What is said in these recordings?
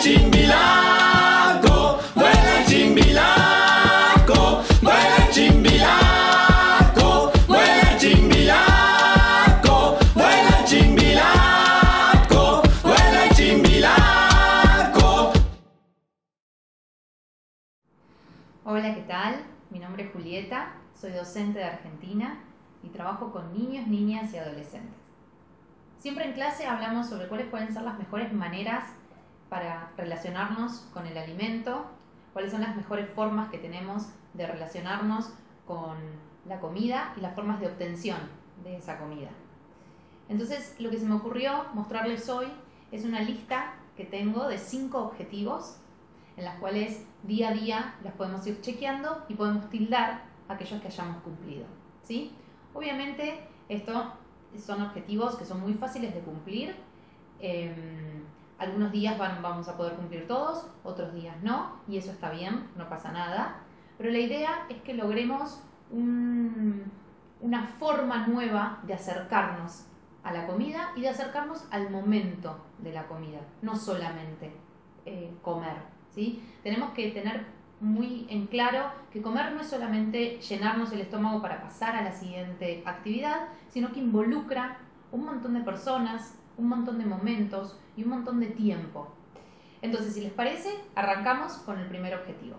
chimbilaco, vuela chimbilaco, vuela chimbilaco, vuela chimbilaco, vuela chimbilaco, vuela chimbilaco. Hola, ¿qué tal? Mi nombre es Julieta, soy docente de Argentina y trabajo con niños, niñas y adolescentes. Siempre en clase hablamos sobre cuáles pueden ser las mejores maneras para relacionarnos con el alimento, cuáles son las mejores formas que tenemos de relacionarnos con la comida y las formas de obtención de esa comida. Entonces, lo que se me ocurrió mostrarles hoy es una lista que tengo de cinco objetivos en las cuales día a día las podemos ir chequeando y podemos tildar aquellos que hayamos cumplido. ¿sí? Obviamente, estos son objetivos que son muy fáciles de cumplir. Em, algunos días vamos a poder cumplir todos, otros días no, y eso está bien, no pasa nada. Pero la idea es que logremos un- una forma nueva de acercarnos a la comida y de acercarnos al momento de la comida, no solamente eh, comer. ¿sí? Tenemos que tener muy en claro que comer no es solamente llenarnos el estómago para pasar a la siguiente actividad, sino que involucra un montón de personas, un montón de momentos y un montón de tiempo. Entonces, si les parece, arrancamos con el primer objetivo.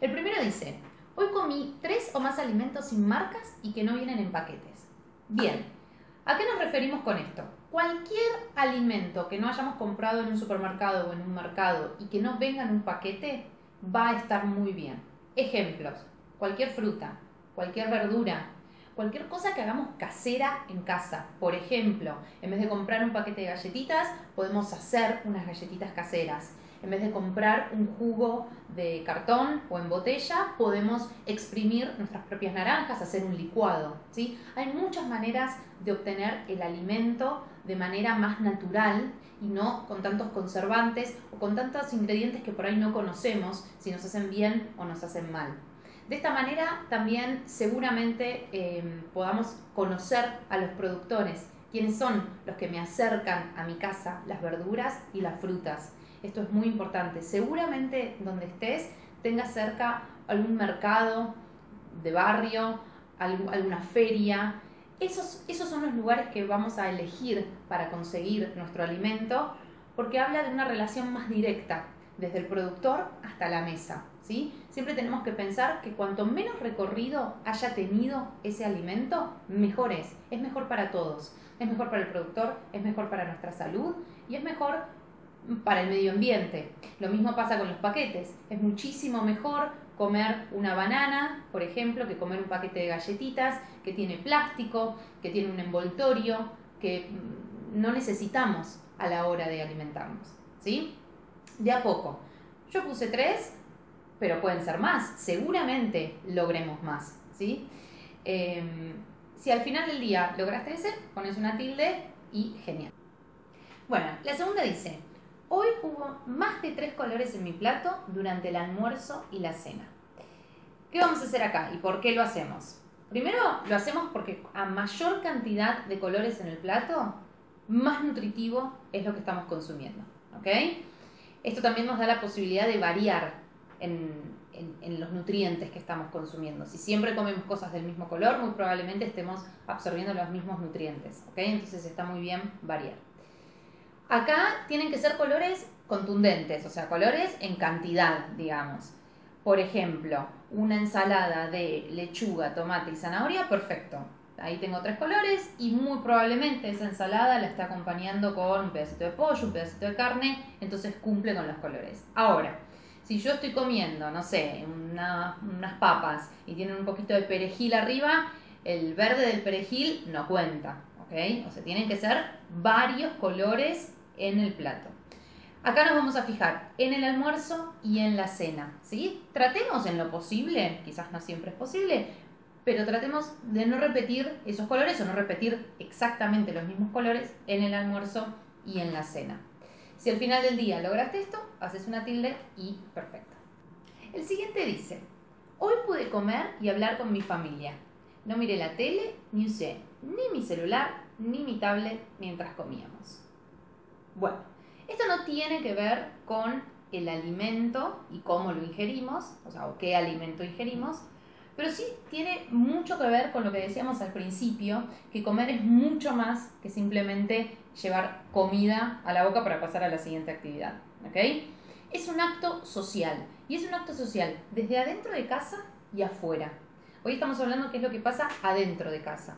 El primero dice, hoy comí tres o más alimentos sin marcas y que no vienen en paquetes. Bien, ¿a qué nos referimos con esto? Cualquier alimento que no hayamos comprado en un supermercado o en un mercado y que no venga en un paquete va a estar muy bien. Ejemplos, cualquier fruta, cualquier verdura, cualquier cosa que hagamos casera en casa. Por ejemplo, en vez de comprar un paquete de galletitas, podemos hacer unas galletitas caseras. En vez de comprar un jugo de cartón o en botella, podemos exprimir nuestras propias naranjas, hacer un licuado. ¿sí? Hay muchas maneras de obtener el alimento de manera más natural y no con tantos conservantes o con tantos ingredientes que por ahí no conocemos si nos hacen bien o nos hacen mal. De esta manera también seguramente eh, podamos conocer a los productores, quiénes son los que me acercan a mi casa las verduras y las frutas. Esto es muy importante. Seguramente donde estés tengas cerca algún mercado de barrio, algu- alguna feria. Esos, esos son los lugares que vamos a elegir para conseguir nuestro alimento porque habla de una relación más directa, desde el productor hasta la mesa. Siempre tenemos que pensar que cuanto menos recorrido haya tenido ese alimento, mejor es. Es mejor para todos. Es mejor para el productor, es mejor para nuestra salud y es mejor para el medio ambiente. Lo mismo pasa con los paquetes. Es muchísimo mejor comer una banana, por ejemplo, que comer un paquete de galletitas que tiene plástico, que tiene un envoltorio, que no necesitamos a la hora de alimentarnos. ¿Sí? De a poco. Yo puse tres, pero pueden ser más. Seguramente logremos más. ¿Sí? Em, si al final del día lograste ese, pones una tilde y genial. Bueno, la segunda dice, hoy hubo más de tres colores en mi plato durante el almuerzo y la cena. ¿Qué vamos a hacer acá y por qué lo hacemos? Primero lo hacemos porque a mayor cantidad de colores en el plato, más nutritivo es lo que estamos consumiendo. ¿ok? Esto también nos da la posibilidad de variar en, los nutrientes que estamos consumiendo. Si siempre comemos cosas del mismo color, muy probablemente estemos absorbiendo los mismos nutrientes. Entonces está muy bien variar. Acá tienen que ser colores contundentes, o sea, colores en cantidad, digamos. Por ejemplo, una ensalada de lechuga, tomate y zanahoria, perfecto. Ahí tengo tres colores y muy probablemente esa ensalada la está acompañando con un pedacito de pollo, un pedacito de carne, entonces cumple con los colores. Ahora, si yo estoy comiendo, no sé, una- unas papas y tienen un poquito de perejil arriba, el verde del perejil no cuenta, ¿ok? O sea, tienen que ser varios colores en el plato. Acá nos vamos a fijar en el almuerzo y en la cena, ¿sí? Tratemos en lo posible, quizás no siempre es posible, pero tratemos de no repetir esos colores o no repetir exactamente los mismos colores en el almuerzo y en la cena. Si al final del día lograste esto, haces una tilde y perfecto. El siguiente dice, hoy pude comer y hablar con mi familia. No miré la tele, ni usé ni mi celular, ni mi tablet mientras comíamos. Bueno, Esto no tiene que ver con el alimento y cómo lo ingerimos, o sea, o qué alimento ingerimos, pero sí tiene mucho que ver con lo que decíamos al principio, que comer es mucho más que simplemente llevar comida a la boca para pasar a la siguiente actividad. ¿ok? Es un acto social, y es un acto social desde adentro de casa y afuera. Hoy estamos hablando de qué es lo que pasa adentro de casa.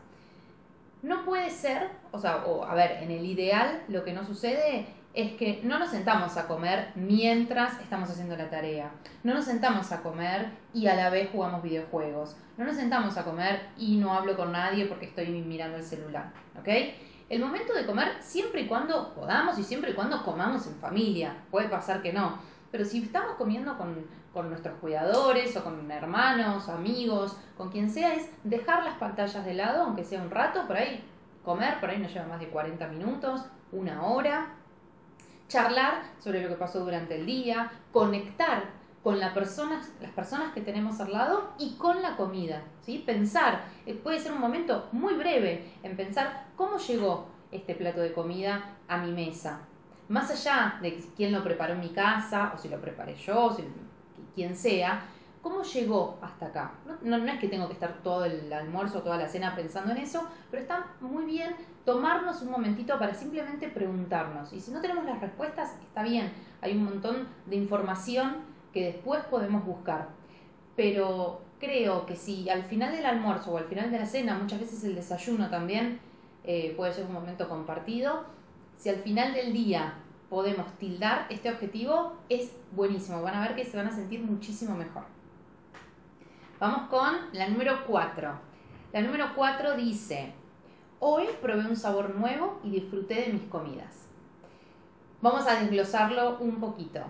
No puede ser, o sea, o, a ver, en el ideal lo que no sucede es que no nos sentamos a comer mientras estamos haciendo la tarea. No nos sentamos a comer y a la vez jugamos videojuegos. No nos sentamos a comer y no hablo con nadie porque estoy mirando el celular. ¿Ok? El momento de comer siempre y cuando podamos y siempre y cuando comamos en familia. Puede pasar que no. Pero si estamos comiendo con, con nuestros cuidadores o con hermanos, amigos, con quien sea, es dejar las pantallas de lado, aunque sea un rato, por ahí comer, por ahí nos lleva más de 40 minutos, una hora, charlar sobre lo que pasó durante el día, conectar con la persona, las personas que tenemos al lado y con la comida. ¿sí? Pensar, eh, puede ser un momento muy breve en pensar cómo llegó este plato de comida a mi mesa. Más allá de quién lo preparó en mi casa, o si lo preparé yo, o si, quien sea, ¿Cómo llegó hasta acá? No, es que tengo que estar todo el almuerzo, toda la cena pensando en eso, pero está muy bien tomarnos un momentito para simplemente preguntarnos. Y si no tenemos las respuestas, está bien, hay un montón de información que después podemos buscar. Pero creo que si al final del almuerzo o al final de la cena, muchas veces el desayuno también eh, puede ser un momento compartido, si al final del día podemos tildar este objetivo, es buenísimo. Van a ver que se van a sentir muchísimo mejor. Vamos con la número 4. La número 4 dice, hoy probé un sabor nuevo y disfruté de mis comidas. Vamos a desglosarlo un poquito.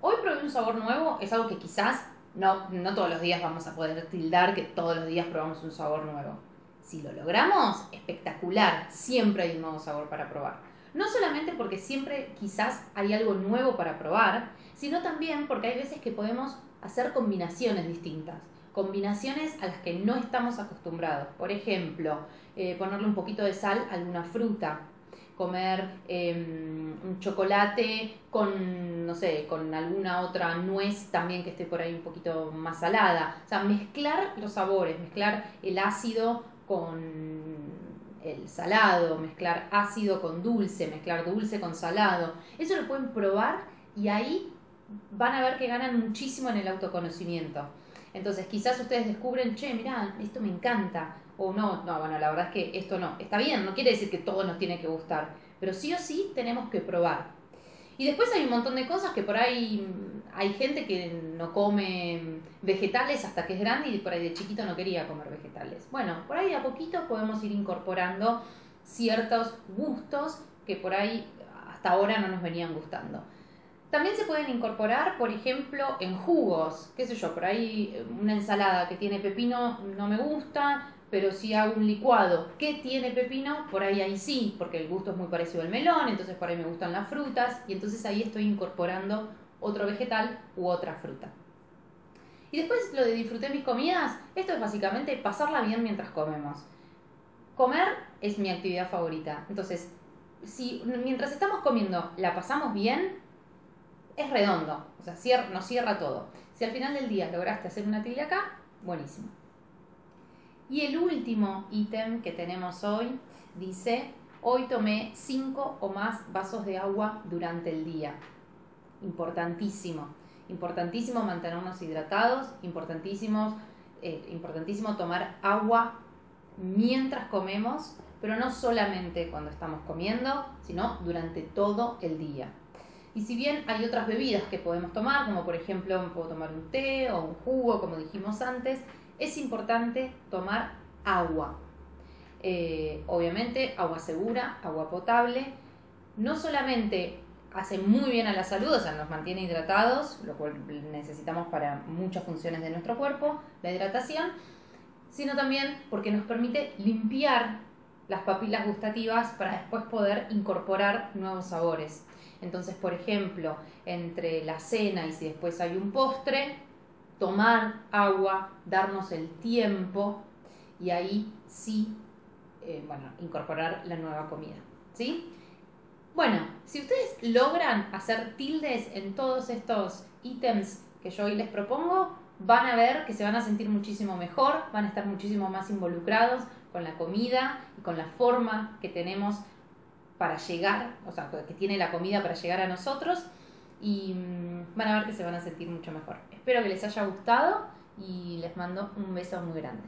Hoy probé un sabor nuevo, es algo que quizás no, no todos los días vamos a poder tildar que todos los días probamos un sabor nuevo. Si lo logramos, espectacular, siempre hay un nuevo sabor para probar. No solamente porque siempre quizás hay algo nuevo para probar, sino también porque hay veces que podemos hacer combinaciones distintas combinaciones a las que no estamos acostumbrados. Por ejemplo, eh, ponerle un poquito de sal a alguna fruta, comer em, un chocolate con, no sé, con alguna otra nuez también que esté por ahí un poquito más salada. O sea, mezclar los sabores, mezclar el ácido con el salado, mezclar ácido con dulce, mezclar dulce con salado. Eso lo pueden probar y ahí van a ver que ganan muchísimo en el autoconocimiento. Entonces quizás ustedes descubren, che, mirá, esto me encanta. O no, no, bueno, la verdad es que esto no. Está bien, no quiere decir que todo nos tiene que gustar. Pero sí o sí tenemos que probar. Y después hay un montón de cosas que por ahí hay gente que no come vegetales hasta que es grande y por ahí de chiquito no quería comer vegetales. Bueno, por ahí a poquito podemos ir incorporando ciertos gustos que por ahí hasta ahora no nos venían gustando. También se pueden incorporar, por ejemplo, en jugos, qué sé yo, por ahí una ensalada que tiene pepino no me gusta, pero si hago un licuado que tiene pepino, por ahí ahí sí, porque el gusto es muy parecido al melón, entonces por ahí me gustan las frutas y entonces ahí estoy incorporando otro vegetal u otra fruta. Y después lo de disfrutar mis comidas, esto es básicamente pasarla bien mientras comemos. Comer es mi actividad favorita, entonces si mientras estamos comiendo la pasamos bien, es redondo, o sea, cierra, nos cierra todo. Si al final del día lograste hacer una tibia acá, buenísimo. Y el último ítem que tenemos hoy dice, hoy tomé 5 o más vasos de agua durante el día. Importantísimo, importantísimo mantenernos hidratados, importantísimo, eh, importantísimo tomar agua mientras comemos, pero no solamente cuando estamos comiendo, sino durante todo el día. Y si bien hay otras bebidas que podemos tomar, como por ejemplo puedo tomar un té o un jugo, como dijimos antes, es importante tomar agua. Eh, obviamente agua segura, agua potable. No solamente hace muy bien a la salud, o sea, nos mantiene hidratados, lo cual necesitamos para muchas funciones de nuestro cuerpo, la hidratación, sino también porque nos permite limpiar las papilas gustativas para después poder incorporar nuevos sabores. Entonces, por ejemplo, entre la cena y si después hay un postre, tomar agua, darnos el tiempo y ahí sí, eh, bueno, incorporar la nueva comida. ¿Sí? Bueno, si ustedes logran hacer tildes en todos estos ítems que yo hoy les propongo, van a ver que se van a sentir muchísimo mejor, van a estar muchísimo más involucrados con la comida y con la forma que tenemos para llegar, o sea, que tiene la comida para llegar a nosotros y mm, van a ver que se van a sentir mucho mejor. Espero que les haya gustado y les mando un beso muy grande.